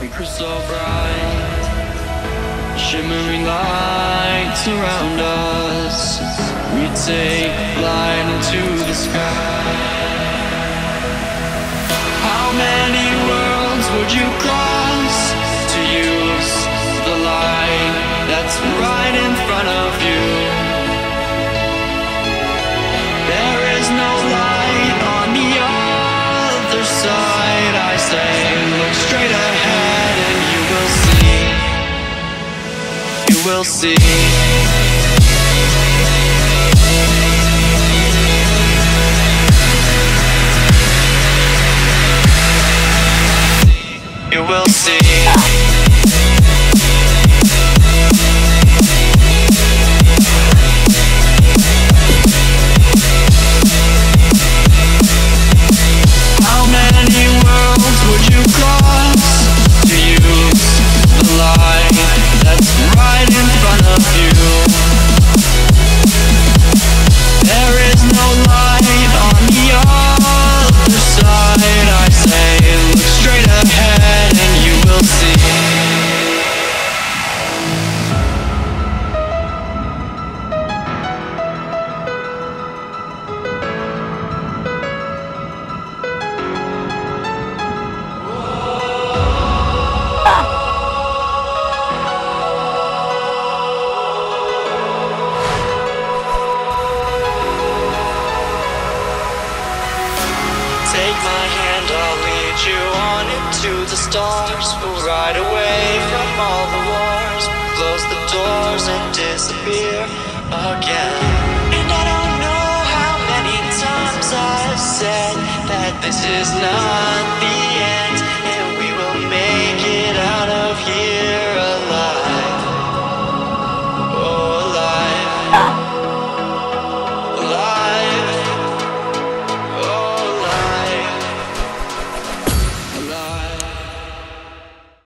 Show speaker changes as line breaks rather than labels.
and crystal bright Shimmering lights around us. We take flight into the sky. How many worlds would you cross To use the light that's right in front of you? There is no light on the other side, I say. Will see. You will see. Take my hand, I'll lead you on into the stars. We'll ride away from all the wars. Close the doors and disappear again. And I don't know how many times I've said that this is not the